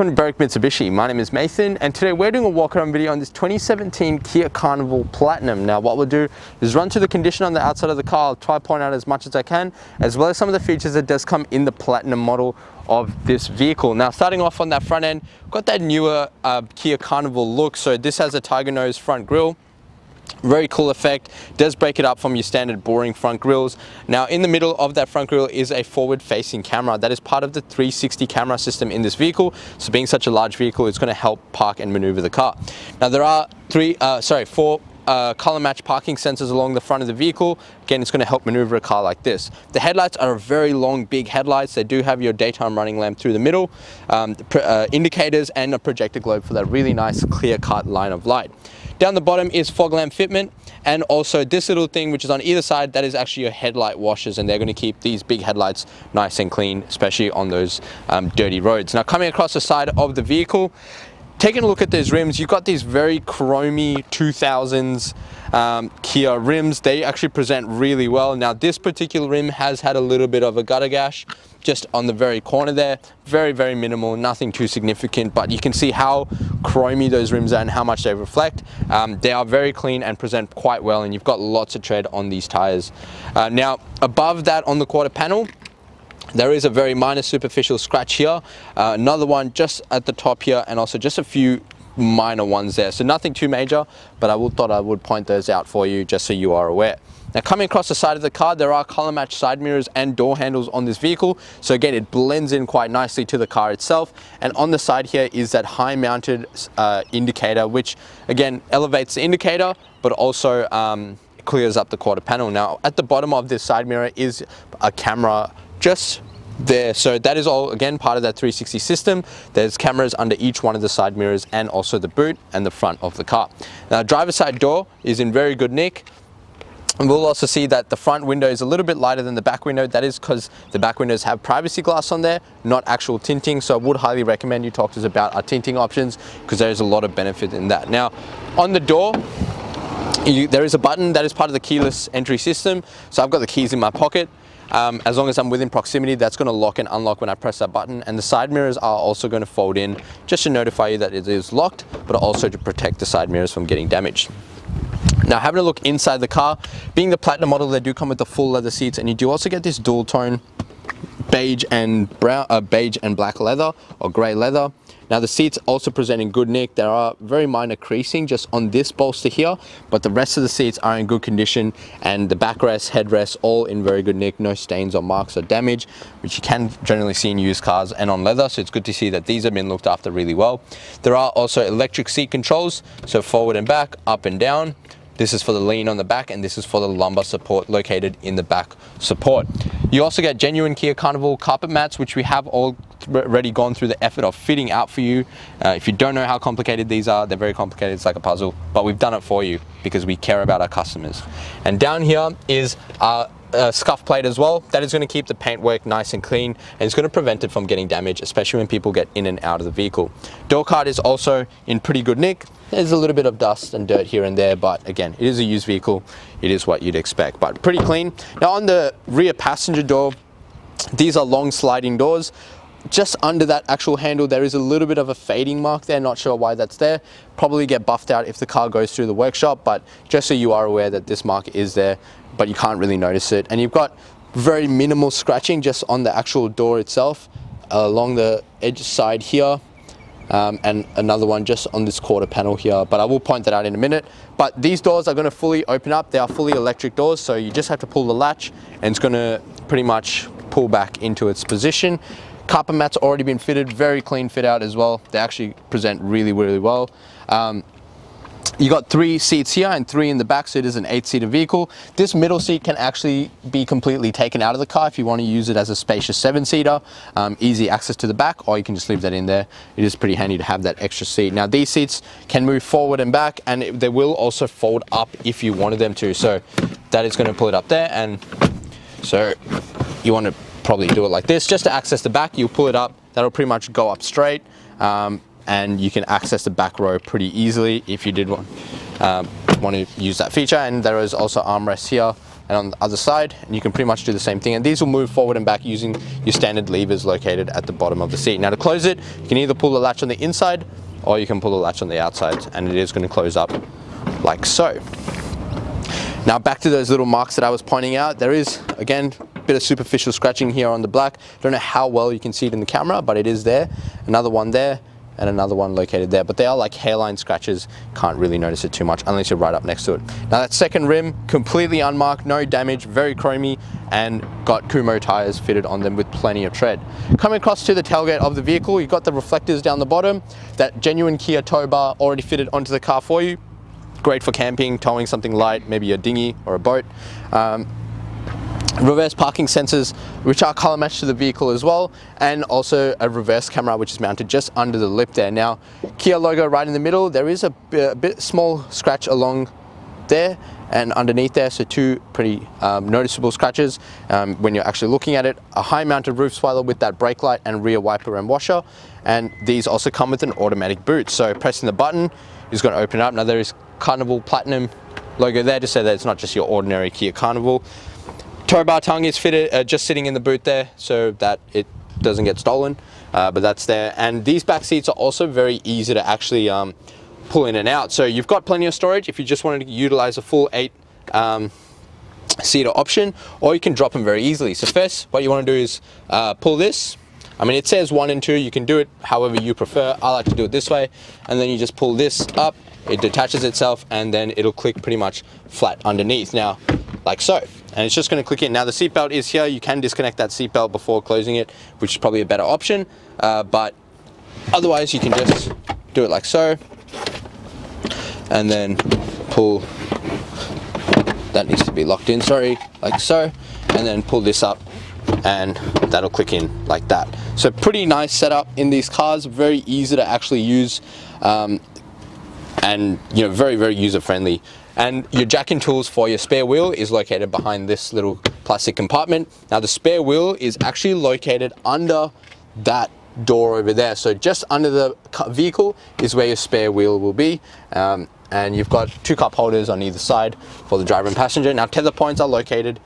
welcome to Berwick Mitsubishi. My name is Nathan and today we're doing a walk around video on this 2017 Kia Carnival Platinum. Now what we'll do is run through the condition on the outside of the car, I'll try to point out as much as I can, as well as some of the features that does come in the Platinum model of this vehicle. Now starting off on that front end, got that newer uh, Kia Carnival look. So this has a tiger nose front grille, very cool effect does break it up from your standard boring front grills now in the middle of that front grille is a forward facing camera that is part of the 360 camera system in this vehicle so being such a large vehicle it's going to help park and maneuver the car now there are three uh, sorry four uh, color match parking sensors along the front of the vehicle. Again, it's going to help maneuver a car like this. The headlights are very long, big headlights. They do have your daytime running lamp through the middle, um, uh, indicators and a projector globe for that really nice clear cut line of light. Down the bottom is fog lamp fitment and also this little thing which is on either side that is actually your headlight washers and they're going to keep these big headlights nice and clean especially on those um, dirty roads. Now coming across the side of the vehicle taking a look at these rims, you've got these very chromy 2000s um, Kia rims. They actually present really well. Now this particular rim has had a little bit of a gutter gash just on the very corner there. Very, very minimal, nothing too significant, but you can see how chromy those rims are and how much they reflect. Um, they are very clean and present quite well and you've got lots of tread on these tires. Uh, now above that on the quarter panel, there is a very minor superficial scratch here, uh, another one just at the top here, and also just a few minor ones there. So nothing too major, but I would thought I would point those out for you just so you are aware. Now coming across the side of the car, there are color match side mirrors and door handles on this vehicle. So again, it blends in quite nicely to the car itself. And on the side here is that high mounted uh, indicator, which again, elevates the indicator, but also um, clears up the quarter panel. Now at the bottom of this side mirror is a camera just there. So that is all, again, part of that 360 system. There's cameras under each one of the side mirrors and also the boot and the front of the car. Now, driver side door is in very good nick. And we'll also see that the front window is a little bit lighter than the back window. That is because the back windows have privacy glass on there, not actual tinting. So I would highly recommend you talk to us about our tinting options because there is a lot of benefit in that. Now, on the door, you, there is a button that is part of the keyless entry system. So I've got the keys in my pocket. Um, as long as I'm within proximity, that's going to lock and unlock when I press that button. And the side mirrors are also going to fold in just to notify you that it is locked, but also to protect the side mirrors from getting damaged. Now having a look inside the car, being the Platinum model, they do come with the full leather seats and you do also get this dual tone beige and brown, uh, beige and black leather or grey leather. Now the seats also present in good nick. There are very minor creasing just on this bolster here, but the rest of the seats are in good condition and the backrest, headrest, all in very good nick. No stains or marks or damage, which you can generally see in used cars and on leather. So it's good to see that these have been looked after really well. There are also electric seat controls, so forward and back, up and down. This is for the lean on the back and this is for the lumbar support located in the back support. You also get genuine Kia Carnival carpet mats, which we have already gone through the effort of fitting out for you. Uh, if you don't know how complicated these are, they're very complicated, it's like a puzzle, but we've done it for you because we care about our customers. And down here is our a scuff plate as well. That is going to keep the paintwork nice and clean and it's going to prevent it from getting damaged, especially when people get in and out of the vehicle. Door card is also in pretty good nick. There's a little bit of dust and dirt here and there, but again, it is a used vehicle. It is what you'd expect, but pretty clean. Now on the rear passenger door, these are long sliding doors just under that actual handle there is a little bit of a fading mark there not sure why that's there probably get buffed out if the car goes through the workshop but just so you are aware that this mark is there but you can't really notice it. And you've got very minimal scratching just on the actual door itself along the edge side here um, and another one just on this quarter panel here. But I will point that out in a minute. But these doors are going to fully open up. They are fully electric doors so you just have to pull the latch and it's going to pretty much pull back into its position. Carpet mats already been fitted very clean fit out as well. They actually present really really well. Um, you got three seats here and three in the back, so it is an eight-seater vehicle. This middle seat can actually be completely taken out of the car if you want to use it as a spacious seven-seater. Um, easy access to the back, or you can just leave that in there. It is pretty handy to have that extra seat. Now, these seats can move forward and back, and it, they will also fold up if you wanted them to. So that is going to pull it up there, and so you want to probably do it like this. Just to access the back, you pull it up. That'll pretty much go up straight. Um, and you can access the back row pretty easily if you did want, um, want to use that feature. And there is also armrests here and on the other side, and you can pretty much do the same thing. And these will move forward and back using your standard levers located at the bottom of the seat. Now to close it, you can either pull the latch on the inside or you can pull the latch on the outside and it is going to close up like so. Now back to those little marks that I was pointing out, there is, again, a bit of superficial scratching here on the black. Don't know how well you can see it in the camera, but it is there. Another one there, and another one located there. But they are like hairline scratches. Can't really notice it too much unless you're right up next to it. Now that second rim, completely unmarked, no damage, very chromy, and got Kumho tires fitted on them with plenty of tread. Coming across to the tailgate of the vehicle, you've got the reflectors down the bottom, that genuine Kia tow bar already fitted onto the car for you. Great for camping, towing something light, maybe a dinghy or a boat. Um, reverse parking sensors which are color matched to the vehicle as well and also a reverse camera which is mounted just under the lip there. Now Kia logo right in the middle. There is a bit, a bit small scratch along there and underneath there so two pretty um, noticeable scratches. Um, when you're actually looking at it a high mounted roof spoiler with that brake light and rear wiper and washer and these also come with an automatic boot. So pressing the button is going to open up. Now there is Carnival Platinum logo there to say that it's not just your ordinary Kia Carnival tow bar tongue is fitted uh, just sitting in the boot there so that it doesn't get stolen uh, but that's there. And these back seats are also very easy to actually um, pull in and out. So you've got plenty of storage if you just wanted to utilize a full eight um, seater option or you can drop them very easily. So first what you want to do is uh, pull this. I mean it says one and two you can do it however you prefer. I like to do it this way. And then you just pull this up it detaches itself and then it'll click pretty much flat underneath. Now like so and it's just going to click in. Now the seatbelt is here, you can disconnect that seatbelt before closing it, which is probably a better option, uh, but otherwise you can just do it like so, and then pull, that needs to be locked in, sorry, like so, and then pull this up, and that'll click in like that. So pretty nice setup in these cars, very easy to actually use, um, and you know, very, very user friendly. And your jacking tools for your spare wheel is located behind this little plastic compartment. Now the spare wheel is actually located under that door over there. So just under the vehicle is where your spare wheel will be. Um, and you've got two cup holders on either side for the driver and passenger. Now tether points are located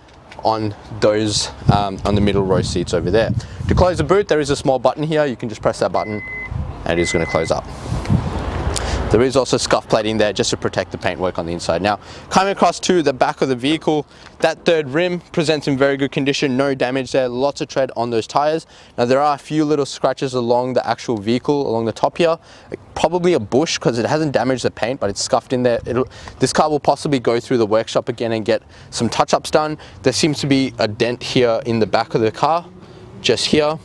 on those, um, on the middle row seats over there. To close the boot, there is a small button here. You can just press that button and it is gonna close up. There is also scuff plating there just to protect the paintwork on the inside. Now, coming across to the back of the vehicle, that third rim presents in very good condition, no damage there, lots of tread on those tires. Now, there are a few little scratches along the actual vehicle, along the top here, probably a bush because it hasn't damaged the paint, but it's scuffed in there. It'll, this car will possibly go through the workshop again and get some touch-ups done. There seems to be a dent here in the back of the car, just here.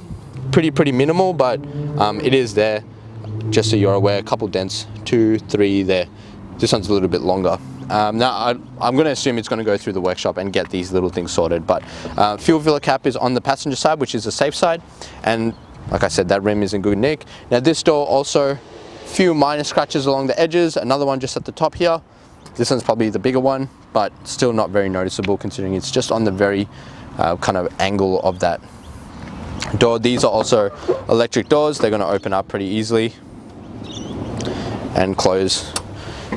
Pretty, pretty minimal, but um, it is there just so you're aware, a couple dents, two, three there. This one's a little bit longer. Um, now, I, am going to assume it's going to go through the workshop and get these little things sorted, but uh, fuel filler cap is on the passenger side, which is the safe side, and like I said, that rim is in good nick. Now, this door also, few minor scratches along the edges, another one just at the top here. This one's probably the bigger one, but still not very noticeable considering it's just on the very uh, kind of angle of that door. These are also electric doors. They're going to open up pretty easily and close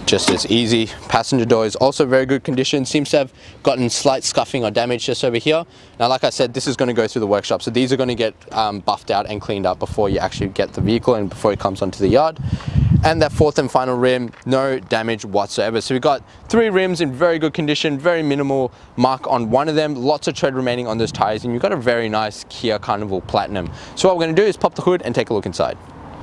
just as easy. Passenger door is also very good condition. Seems to have gotten slight scuffing or damage just over here. Now, like I said, this is going to go through the workshop. So these are going to get um, buffed out and cleaned up before you actually get the vehicle and before it comes onto the yard. And that fourth and final rim, no damage whatsoever. So we've got three rims in very good condition, very minimal mark on one of them, lots of tread remaining on those tires, and you've got a very nice Kia Carnival Platinum. So what we're going to do is pop the hood and take a look inside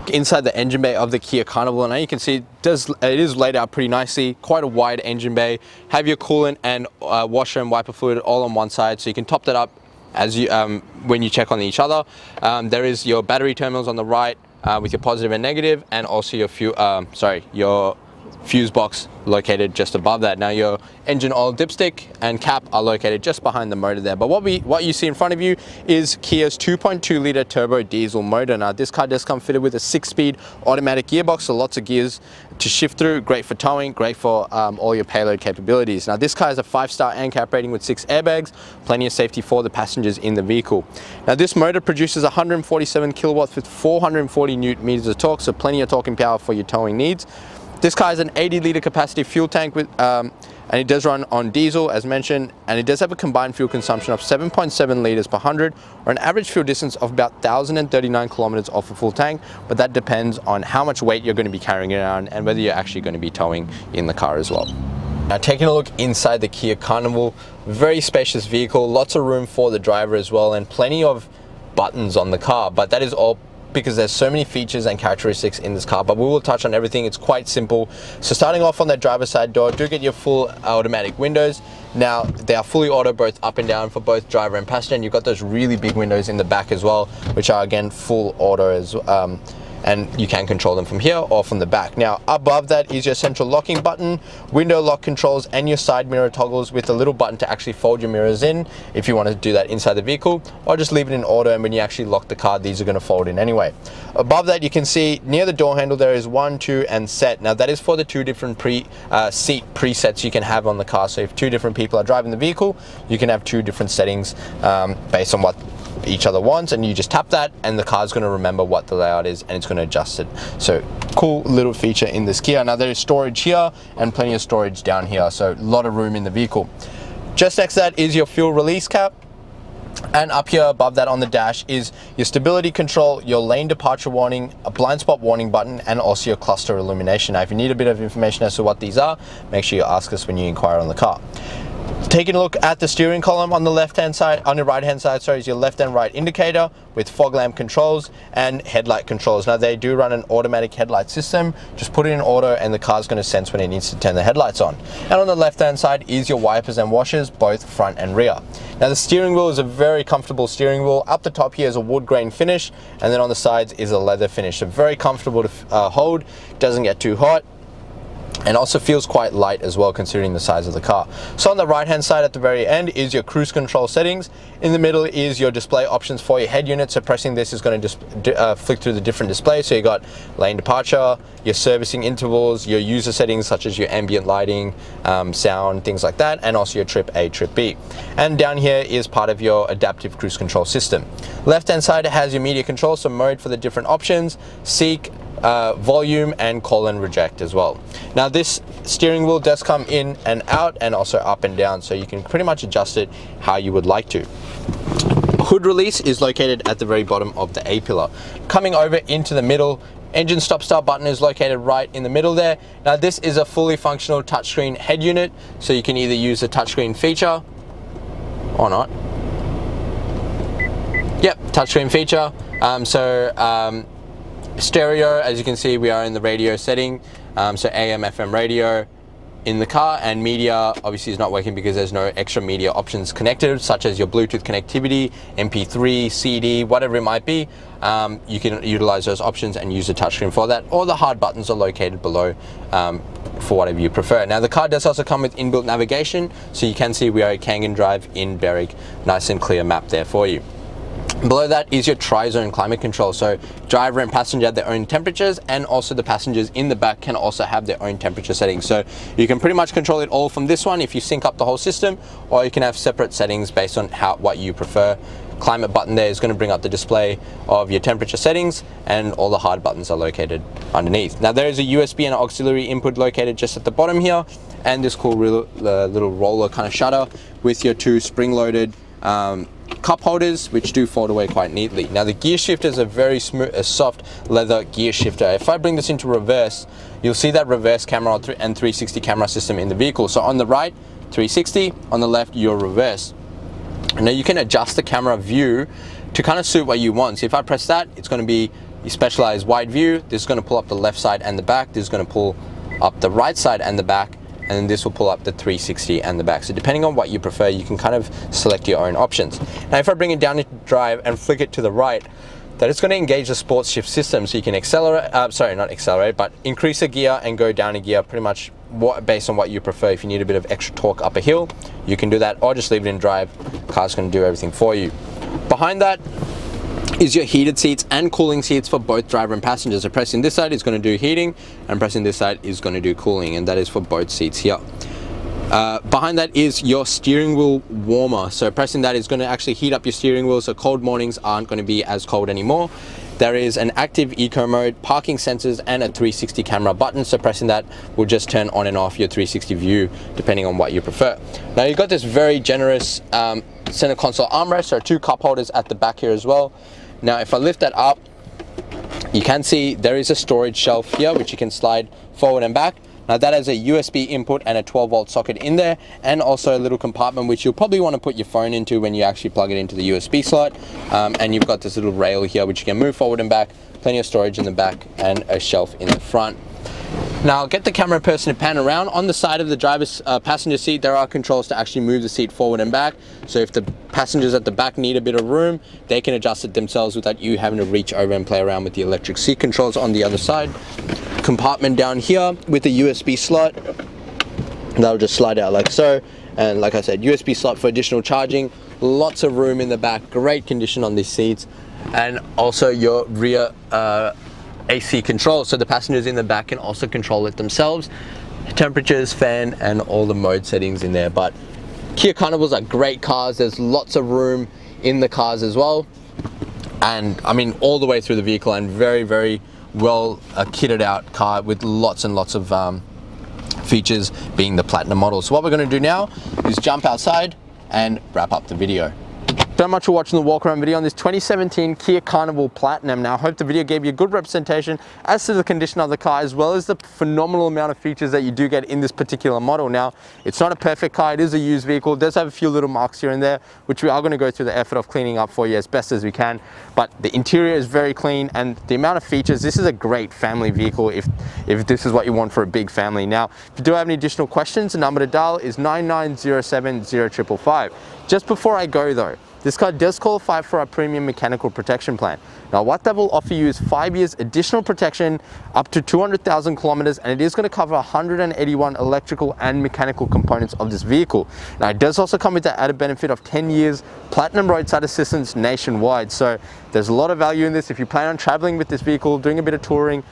inside the engine bay of the Kia Carnival and now you can see it, does, it is laid out pretty nicely, quite a wide engine bay. Have your coolant and uh, washer and wiper fluid all on one side so you can top that up as you um, when you check on each other. Um, there is your battery terminals on the right uh, with your positive and negative and also your few, um, sorry, your fuse box located just above that. Now your engine oil dipstick and cap are located just behind the motor there. But what we what you see in front of you is Kia's 2.2 litre turbo diesel motor. Now this car does come fitted with a six speed automatic gearbox, so lots of gears to shift through, great for towing, great for um, all your payload capabilities. Now this car has a five star ANCAP rating with six airbags, plenty of safety for the passengers in the vehicle. Now this motor produces 147 kilowatts with 440 newton meters of torque, so plenty of torque and power for your towing needs. This car has an 80 litre capacity fuel tank with um, and it does run on diesel as mentioned and it does have a combined fuel consumption of 7.7 litres per 100 or an average fuel distance of about 1039 kilometers off a full tank but that depends on how much weight you're going to be carrying around and whether you're actually going to be towing in the car as well. Now taking a look inside the Kia Carnival, very spacious vehicle, lots of room for the driver as well and plenty of buttons on the car but that is all because there's so many features and characteristics in this car but we will touch on everything. It's quite simple. So starting off on that driver's side door do get your full automatic windows. Now they are fully auto both up and down for both driver and passenger and you've got those really big windows in the back as well which are again full auto as um, and you can control them from here or from the back. Now above that is your central locking button, window lock controls and your side mirror toggles with a little button to actually fold your mirrors in if you want to do that inside the vehicle or just leave it in auto and when you actually lock the car these are going to fold in anyway. Above that you can see near the door handle there is one, two and set. Now that is for the two different pre uh, seat presets you can have on the car so if two different people are driving the vehicle you can have two different settings um, based on what each other wants and you just tap that and the car's going to remember what the layout is and it's going to adjust it. So cool little feature in this Kia. Now there is storage here and plenty of storage down here. So a lot of room in the vehicle. Just next to that is your fuel release cap. And up here above that on the dash is your stability control, your lane departure warning, a blind spot warning button, and also your cluster illumination. Now, if you need a bit of information as to what these are, make sure you ask us when you inquire on the car. Taking a look at the steering column on the left hand side, on the right hand side, sorry, is your left and right indicator with fog lamp controls and headlight controls. Now they do run an automatic headlight system, just put it in auto and the car's gonna sense when it needs to turn the headlights on. And on the left hand side is your wipers and washers, both front and rear. Now the steering wheel is a very comfortable steering wheel. Up the top here is a wood grain finish and then on the sides is a leather finish. So very comfortable to uh, hold, doesn't get too hot and also feels quite light as well considering the size of the car. So on the right hand side at the very end is your cruise control settings. In the middle is your display options for your head unit. So pressing this is going to uh, flick through the different displays. So you got lane departure, your servicing intervals, your user settings such as your ambient lighting, um, sound, things like that, and also your trip A, trip B. And down here is part of your adaptive cruise control system. Left hand side has your media control, so mode for the different options, seek, uh, volume and call and reject as well. Now this steering wheel does come in and out and also up and down so you can pretty much adjust it how you would like to. Hood release is located at the very bottom of the A-pillar. Coming over into the middle, engine stop start button is located right in the middle there. Now this is a fully functional touchscreen head unit so you can either use the touchscreen feature or not. Yep, touchscreen feature. Um, so um, Stereo, as you can see, we are in the radio setting. Um, so AM, FM radio in the car and media obviously is not working because there's no extra media options connected such as your Bluetooth connectivity, MP3, CD, whatever it might be. Um, you can utilize those options and use the touchscreen for that or the hard buttons are located below um, for whatever you prefer. Now the car does also come with inbuilt navigation so you can see we are at Kangan Drive in Berwick. Nice and clear map there for you. Below that is your tri-zone climate control. So driver and passenger have their own temperatures and also the passengers in the back can also have their own temperature settings. So you can pretty much control it all from this one if you sync up the whole system or you can have separate settings based on how what you prefer. Climate button there is going to bring up the display of your temperature settings and all the hard buttons are located underneath. Now there is a USB and auxiliary input located just at the bottom here and this cool uh, little roller kind of shutter with your two spring-loaded um, cup holders which do fold away quite neatly. Now the gear shifter is a very smooth, a soft leather gear shifter. If I bring this into reverse, you'll see that reverse camera and 360 camera system in the vehicle. So on the right, 360, on the left, your reverse. Now you can adjust the camera view to kind of suit what you want. So if I press that, it's going to be specialized wide view. This is going to pull up the left side and the back. This is going to pull up the right side and the back and then this will pull up the 360 and the back. So depending on what you prefer, you can kind of select your own options. Now if I bring it down into drive and flick it to the right, that it's going to engage the sports shift system so you can accelerate, uh, sorry, not accelerate, but increase a gear and go down a gear pretty much what, based on what you prefer. If you need a bit of extra torque up a hill, you can do that or just leave it in drive. car's going to do everything for you. Behind that, is your heated seats and cooling seats for both driver and passengers. So pressing this side is going to do heating and pressing this side is going to do cooling and that is for both seats here. Uh, behind that is your steering wheel warmer. So pressing that is going to actually heat up your steering wheel so cold mornings aren't going to be as cold anymore. there is an active eco mode, parking sensors, and a 360 camera button. So pressing that will just turn on and off your 360 view, depending on what you prefer. Now you've got this very generous um, center console armrest. There are two cup holders at the back here as well. Now if I lift that up, you can see there is a storage shelf here, which you can slide forward and back. Now that has a USB input and a 12 volt socket in there and also a little compartment which you'll probably want to put your phone into when you actually plug it into the USB slot. Um, and you've got this little rail here which you can move forward and back, plenty of storage in the back and a shelf in the front. Now get the camera person to pan around. On the side of the driver's uh, passenger seat, there are controls to actually move the seat forward and back. So if the passengers at the back need a bit of room, they can adjust it themselves without you having to reach over and play around with the electric seat controls on the other side. Compartment down here with a USB slot. That'll just slide out like so. And like I said, USB slot for additional charging. Lots of room in the back, great condition on these seats. And also your rear uh, AC control so the passengers in the back can also control it themselves. Temperatures fan and all the mode settings in there but Kia Carnivals are great cars. There's lots of room in the cars as well. And I mean all the way through the vehicle and very very well uh, kitted out car with lots and lots of um, features being the platinum model. So what we're going to do now is jump outside and wrap up the video so much for watching the walk around video on this 2017 Kia Carnival Platinum. Now I hope the video gave you a good representation as to the condition of the car as well as the phenomenal amount of features that you do get in this particular model. Now it's not a perfect car, it is a used vehicle, it does have a few little marks here and there which we are going to go through the effort of cleaning up for you as best as we can. But the interior is very clean and the amount of features, this is a great family vehicle if, if this is what you want for a big family. Now if you do have any additional questions, the number to dial is 9907 Just before I go though, this car does qualify for our premium mechanical protection plan. Now what that will offer you is five years additional protection up to 200,000 kilometers and it is going to cover 181 electrical and mechanical components of this vehicle. Now it does also come with the added benefit of 10 years platinum roadside assistance nationwide. So there's a lot of value in this. If you plan on traveling with this vehicle, doing a bit of touring,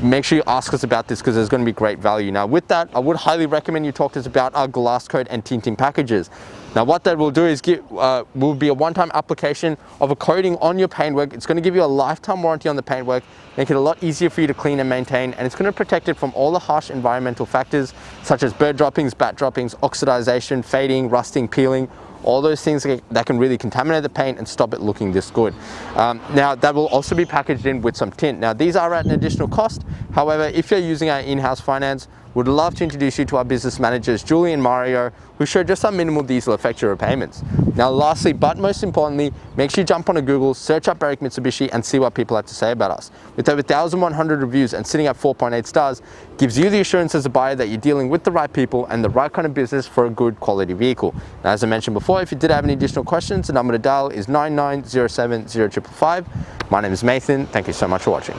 make sure you ask us about this because there's going to be great value. Now with that, I would highly recommend you talk to us about our glass coat and tinting packages. Now what that will do is give, uh, will be a one-time application of a coating on your paintwork. It's going to give you a lifetime warranty on the paintwork, make it a lot easier for you to clean and maintain, and it's going to protect it from all the harsh environmental factors such as bird droppings, bat droppings, oxidization, fading, rusting, peeling, all those things that can really contaminate the paint and stop it looking this good. Um, now that will also be packaged in with some tint. Now these are at an additional cost. However, if you're using our in-house finance, would love to introduce you to our business managers, Julie and Mario, who show just how minimal these will affect your repayments. Now lastly, but most importantly, make sure you jump on a Google, search up Berwick Mitsubishi and see what people have to say about us. With over 1,100 reviews and sitting at 4.8 stars, gives you the assurance as a buyer that you're dealing with the right people and the right kind of business for a good quality vehicle. Now, as I mentioned before, if you did have any additional questions, the number to dial is 9907 My name is Nathan. Thank you so much for watching.